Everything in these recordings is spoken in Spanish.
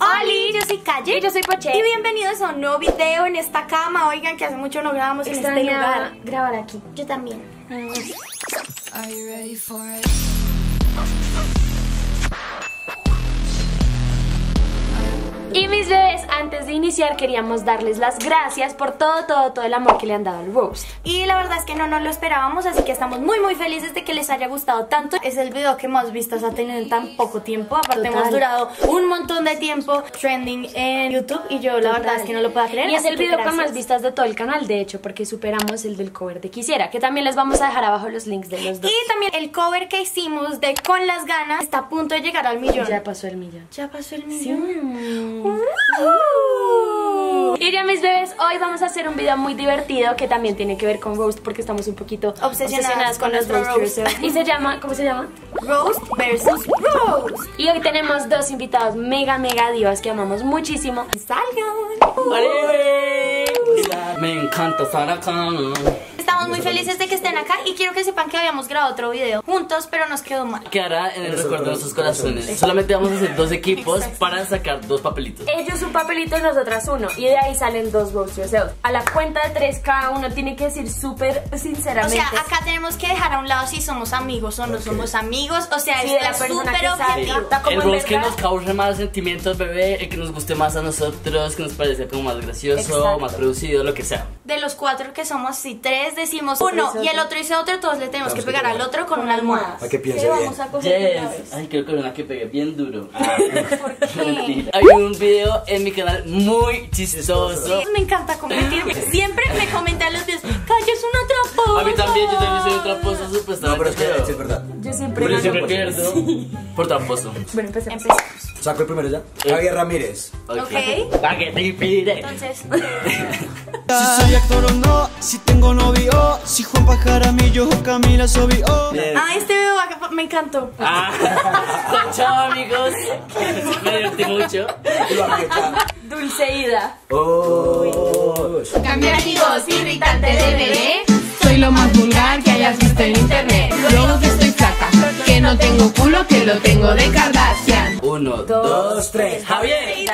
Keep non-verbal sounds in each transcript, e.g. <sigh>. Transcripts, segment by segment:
Oli, yo soy Calle. Y yo soy Poche. Y bienvenidos a un nuevo video en esta cama. Oigan, que hace mucho no grabamos en este lugar. grabar aquí. Yo también. Y mis bebés, antes de iniciar queríamos darles las gracias por todo, todo, todo el amor que le han dado al roast. Y la verdad es que no nos lo esperábamos, así que estamos muy muy felices de que les haya gustado tanto. Es el video que más vistas ha tenido en tan poco tiempo. Aparte Total. hemos durado un montón de tiempo trending en YouTube y yo la verdad es que no lo puedo creer. Y es el video con gracias. más vistas de todo el canal, de hecho, porque superamos el del cover de Quisiera, que también les vamos a dejar abajo los links de los dos. Y también el cover que hicimos de Con las ganas está a punto de llegar al millón. ya pasó el millón. Ya pasó el millón. Uh. Y ya mis bebés, hoy vamos a hacer un video muy divertido que también tiene que ver con roast porque estamos un poquito Obsesionadas con los nuestro roast roast. yourself. <laughs> Y se llama, ¿cómo se llama? Roast versus Roast. Y hoy tenemos dos invitados mega, mega divas que amamos muchísimo. Salgan. Me encanta estar acá. Estamos muy felices de que estén acá y quiero que sepan que habíamos grabado otro video juntos, pero nos quedó mal. Quedará en el recuerdo de nuestros corazones. Solamente vamos a hacer dos equipos para sacar dos papelitos. Ellos un papelito y nosotras uno. Y de ahí salen dos yourself. A la cuenta de tres cada uno tiene que decir súper O sinceramente. sea, acá tenemos que dejar a un lado si somos amigos o no somos amigos. O sea, Sí, de es súper objetivo. El roast que nos cause más sentimientos, bebé, el que nos guste más a nosotros, que nos parezca como más gracioso, Exacto. más producido, lo que sea. De los cuatro que somos, si tres decimos uno y el otro dice otro, todos le tenemos que pegar al otro con una almohada. Para que piense ¿Qué bien. vamos a coger una vez? Yes. Ay, creo que una que pegué bien duro. Ah, <laughs> ¿Por qué? <laughs> mentira. Hay un <laughs> video en mi canal muy chistoso. Me encanta competir. Siempre me comentan los videos, Calle es una traposa. A mí también, yo también soy un tramposo No, pero supuestamente. es que es verdad. Yo siempre Pero yo siempre pierdo por tramposo. Bueno, empecemos. Empezamos. ¿Saco el primero ya? Javier Ramírez. Ok. Pa' que te pide. Entonces, Si soy actor o no, si tengo novio, si Juan Pajaramillo o Camila Sobio. ah, este video me encantó. Ah, <laughs> chao amigos. Me divertí mucho. Dulceida. Oh. Cambia mi voz irritante de bebé. Soy lo más vulgar que hayas visto en internet. Luego que estoy flaca, que no tengo culo, que lo tengo de Kardashian. Uno, dos, tres. Javier.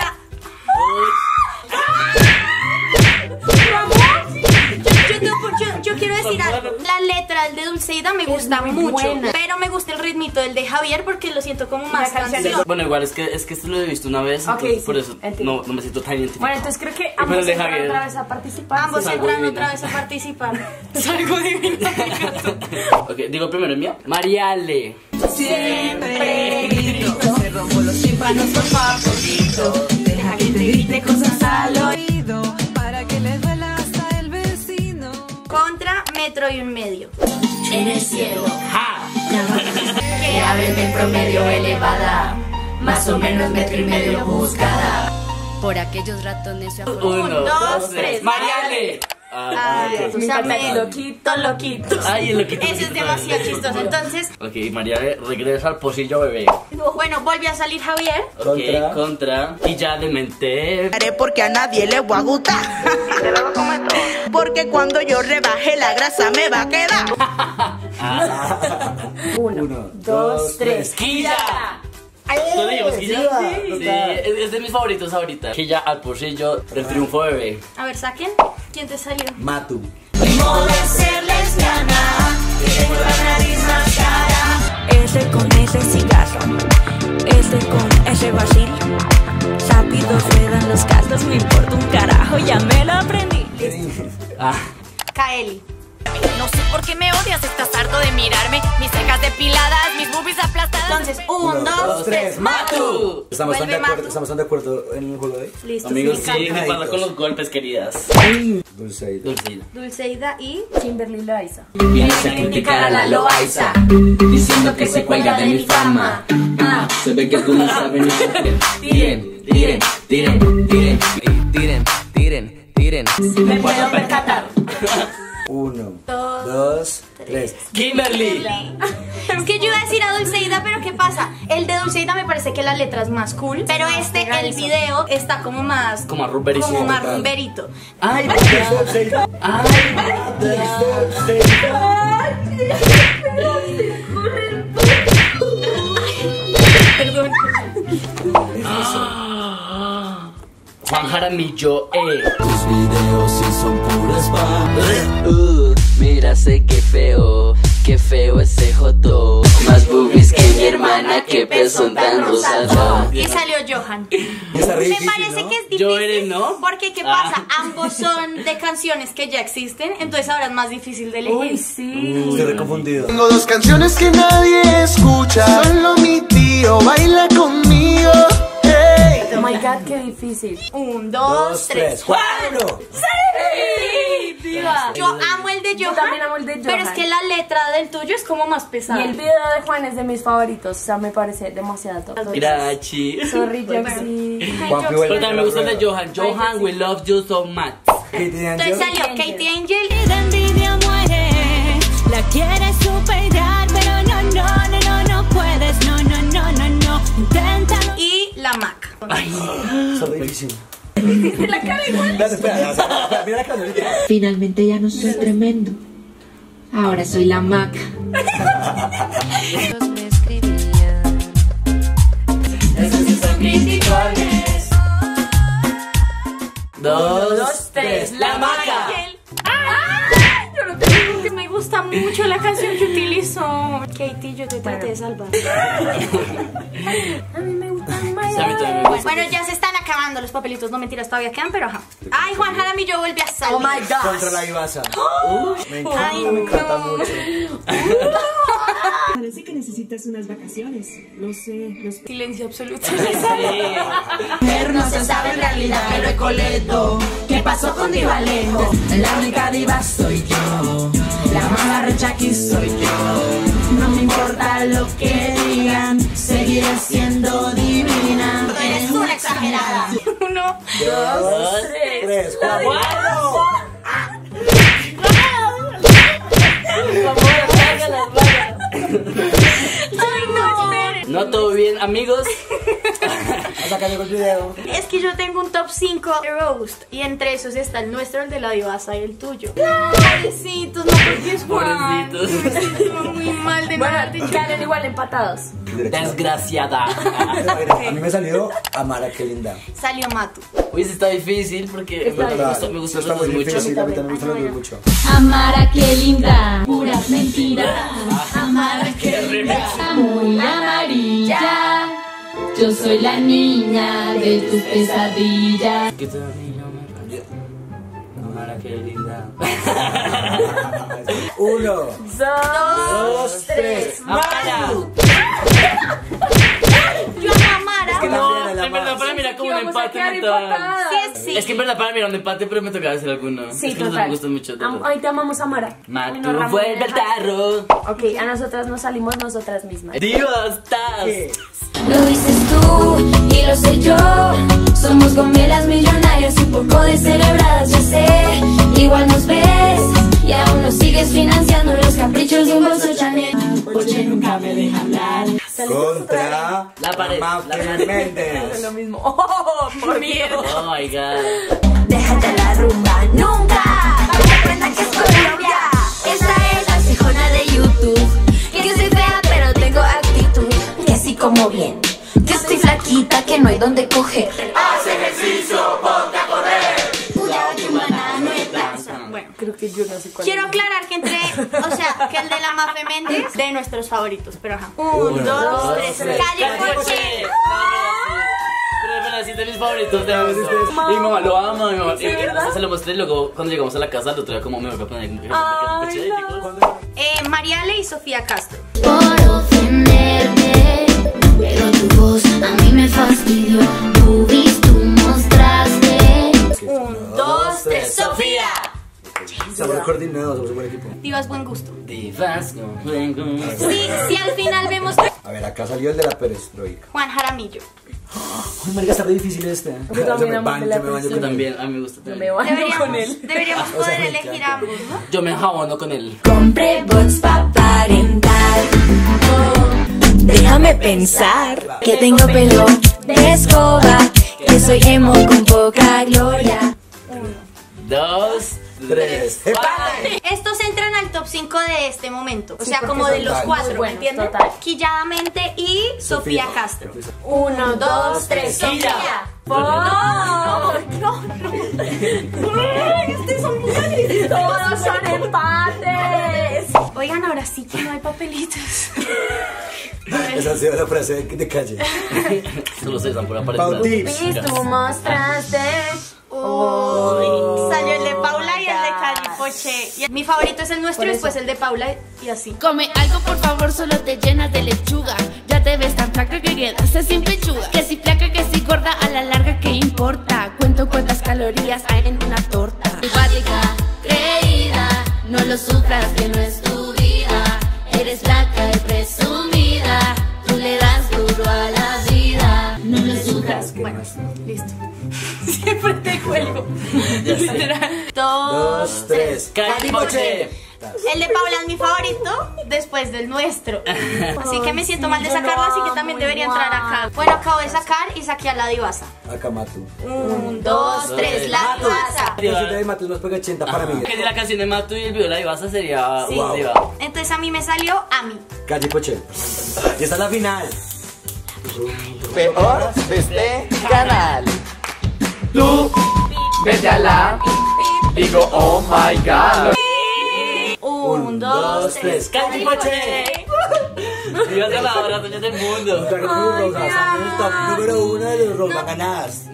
Decir algo. La letra del de Dulceida me gusta mucho, buena. pero me gusta el ritmito del de Javier porque lo siento como más canción. Bueno, igual es que es que esto lo he visto una vez, Ok, entonces sí, por eso no, no me siento tan identificado. Bueno, entonces creo que ambos de entran Javier. otra vez a participar. Ambos entran otra vez a participar. <laughs> Salgo divino. <laughs> Ok, digo primero el mío. Mariale. Siempre grito, se rompo los tímpanos por favorito. Deja que te grite cosas al oído, Y un medio. En el cielo, ¡Ja! que abren en promedio elevada, más o menos metro y medio buscada. Por aquellos ratones se Uno, dos, tres. tres. Mariale. Ay, Ay, o sea, me- Loquito, loquito. Ay, el loquito. Ese es demasiado chistoso. Entonces, Ok, Mariale regresa al pocillo bebé. bueno, volvió a salir Javier. Ok, Contra. contra. Y ya de mente. Haré porque a nadie le voy a gustar. Porque cuando yo rebaje la grasa me va a quedar. <laughs> Uno, dos, tres. ¡Quilla! ¿Lo digo, Quilla? Sí, es, es de mis favoritos ahorita. Quilla al pocillo del triunfo bebé. A ver, saquen. ¿Quién te salió? Matu. Ese con ese cigarro, ese con ese vacil. Ah. Kaeli. No sé por qué me odias, estás harto de mirarme. Mis cejas depiladas, mis boobies aplastadas. Entonces, un, dos, tres, ¡Matu! ¿Estamos tan, de acuerdo. ¿Estamos tan de acuerdo en el juego de hoy? Listo. Amigos, sí, sí, ¿qué encanta. pasa con los golpes, queridas? Dulceida. Dulceida. Dulceida y Kimberly Loaiza. Vienes a criticar a la Loaiza Diciendo que se cuelga de mi fama Ah, se ve que tú no sabes ni <laughs> Tiren, tiren, tiren, tiren Tiren, tiren Me puedo percatar. <laughs> Uno, Dos, dos, tres. Kimberly. Es que yo iba a decir a Dulceida, pero ¿qué pasa? El de Dulceida me parece que la letra es más cool, pero este, el video está como más... Como rumberito. Como más rumberito. Ay, Dulceida. Perdón, perdón. Juan Jaramillo, eh. Tus videos sí son pura spam. Uh, mira, sé que feo, qué feo ese joto. Más boobies que mi hermana, qué pezón tan rosado. Y salió Johan. Me difícil, parece ¿no? que es difícil. Yo eres, ¿no? Porque, ¿qué Ah. pasa? Ambos son de canciones que ya existen, entonces ahora es más difícil de elegir. Uy, sí. Estoy reconfundido. Tengo dos canciones que nadie escucha. Solo mi tío baila conmigo. Oh my god, qué difícil. Un, dos, Dos, tres. cuatro. ¡Sí! ¡Diva! Yo amo el de Johan. también amo el de Pero es Johan. que la letra del tuyo es como más pesada. Y el video de Juan es de mis favoritos, o sea, me parece demasiado top. Grachi. Sorry, Joxy. Pero también me gusta el de Johan. Johan, we love you so much. Katie Entonces Angel. salió. Katie Angel. La envidia muere, la quieres superar, pero no, no, no, no, no puedes, no, no, no, no, no, inténtalo. Y la Mac. Está. La cara igual. Mira la cara. Finalmente ya no soy tremendo. Ahora soy la maca. escribían. Dos, tres, la maca. Angel. ¡Ah! Yo no te digo que me gusta mucho la canción que utilizó. Katie, yo te traté de salvar. A mí me. Sí, a mí también me gusta. Bueno, ya se están acabando los papelitos, no mentiras, todavía quedan, pero ajá. Ay, Juan Jaramillo vuelve a salir. Oh my god. Contra la Ibasa. <gasps> Me encanta, Ay, me encanta no. mucho. <laughs> Parece que necesitas unas vacaciones. No sé, los Silencio absoluto. Pero no se sabe en realidad el recoleto. ¿Qué pasó con Diva Lejos? La única diva soy yo. La más recha aquí soy yo. No me importa lo que digan, seguiré siendo divina. Exagerada. <laughs> Uno, Dos, Tres, cuatro. ay, no, todo bien, amigos. Hasta acá llegó el video. Es que yo tengo un top 5 de roast y entre esos está el nuestro, el de la divasa y el tuyo. Pobrecitos, no porque es Juan. Pobrecitos. Muy mal de Bueno, quedan igual empatados. Desgraciada. A mí me salió Amara, qué linda. Salió Matu. Uy, sí está difícil porque Está me gusta, me gusta Está los muy dos mucho. difícil, a mí también me gustan los dos mucho. Amara, qué linda, puras mentiras. Amara, qué linda, muy amarilla. Yo soy la niña de tus pesadillas. ¿Qué tal, niño? Qué linda. Uno, Dos, tres. Amara. <laughs> A Amara. que No, en verdad para mí era como un a empate. Sí. Es que en verdad para mí era un empate, pero me tocaba hacer alguno. Sí, es que total. mucho. te amamos, Amara. Uy, no, Matu, vuelve al tarro. Ok, a nosotras nos salimos nosotras mismas. Dios, estás. Lo dices tú y lo sé yo. Somos gomelas millonarias y un poco descerebradas, ya sé. Igual nos ves y aún nos sigues financiando los caprichos de un bolso Chanel. Oye, nunca me deja hablar. Contra La pared, pared. Méndez. <laughs> Lo mismo. <laughs> Oh, por mierda. Oh my god. Déjate la rumba nunca. Para que aprendan que es Colombia. Esta es la cejona de YouTube. Que soy fea, pero tengo actitud. Que así como bien. Que estoy flaquita, que no hay donde coger. Cuidado Creo que yo no sé cuál Quiero es. aclarar que entre, o sea, que el de la Mafe Méndez de nuestros favoritos, pero ajá. Un, Uno, dos, dos, tres. tres. Calle bueno, así de mis favoritos de Mi mamá lo ama, mi mamá. Y entonces se lo mostré y luego cuando llegamos a la casa el otro día como me voy a poner Ay, Eh, Mariale y Sofía Castro. por ofenderme. Pero tu voz a mí me fastidió. Buen equipo. Divas buen gusto. Divas con buen gusto. Sí, si al final vemos A ver, acá salió el de la perestroika. Juan Jaramillo. <gasps> Ay, marica, está re difícil este. Yo también amo la se me baño Yo con él. también, a mí me gusta Yo me también. baño con Deberíamos, él. deberíamos <laughs> O sea, poder elegir ambos, ¿no? Yo me enjabono con él. Compré bots pa' parentar. Oh, déjame pensar que tengo pelo de escoba. Que soy emo con poca gloria. Dos, tres. Estos entran al top 5 de este momento. O Sí, sea, como de los cuatro, ¿me buenos, entienden? total. Quilladamente y Sofía Castro. Uno, dos, tres, Sofía. ¡Por! No, no, Ustedes son muy Todos son empates. Oigan, ahora sí que no hay papelitos. Esa ha sido la frase de, de calle. Solo se usan por aparecer. Pautips. Y tú mostraste. Uy, Y Mi favorito es el nuestro y después el de Paula y así. Come algo por favor, solo te llenas de lechuga. Ya te ves tan flaca que quedaste sin pechuga. Que si flaca, que si gorda, a la larga, ¿qué importa? Cuento cuántas calorías hay en una torta. Simpática, creída, no lo sufras que no es Dos, tres. ¡Calipoche! El de Paula es mi favorito después del nuestro. <laughs> Así que me siento mal de sacarlo, así que también debería entrar acá. Bueno, acabo de sacar y saqué a la divasa. Acá Matu. Un, dos, tres, la divasa. La cita de Matu es más pega 80 para mí. Que si la canción de Matu y el video de la Ibasa sería Sí. Entonces a mí me salió a mí. Calle Poche. Y esta es la final. Peor de este canal. Tú, vete a la. Digo, oh my god. Un, dos, tres. ¡Calipoche! Divas ganadoras, dueñas del mundo. Están en el top número uno de los rock ganadas.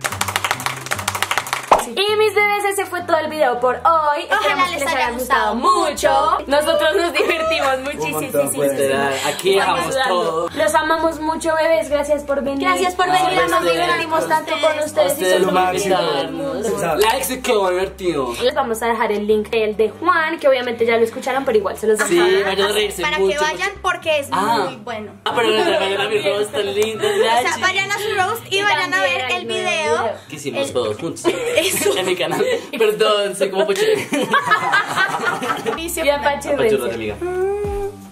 Y mis bebés, ese fue todo el video por hoy. Esperamos que les les haya gustado mucho. Nosotros nos muchísimo. pues. Aquí dejamos todo. Los amamos mucho, bebés. Gracias por venir. Gracias por venir, Nos amamos divertimos tanto con A ustedes. Likes y qué divertido. Les vamos a dejar el link del de Juan, que obviamente ya lo escucharon, pero igual se los Sí, a dar. vayan a reírse Para mucho. que vayan porque es Ah. muy bueno. Ah, pero vayan vayan a mi roast tan lindo. O sea, vayan a su roast y, vayan a ver el video. Que hicimos El- todos juntos. <laughs> Eso. En mi canal. Perdón, soy como Poche. <laughs> Y. Apachurrate, amiga.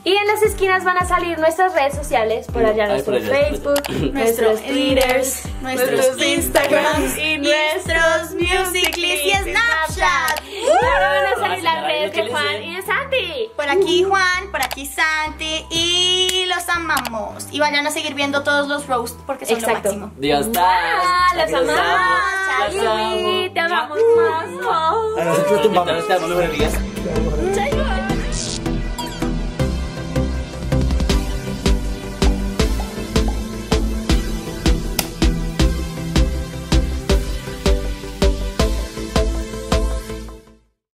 Y en las esquinas van a salir nuestras redes sociales, por allá Ay, nuestro por allá. Facebook, <clears throat> nuestros Twitters, nuestros Instagrams y nuestros Musical.ly y Snapchat. Ahora van a salir las redes ¿qué de Juan y de Santi. Por aquí Juan, por aquí Santi y los amamos. Y vayan a seguir viendo todos los roasts porque son Exacto. lo máximo. Dios Ah, está. los amamos. Los amo. Charlie, te amamos más. A nosotros tumbamos.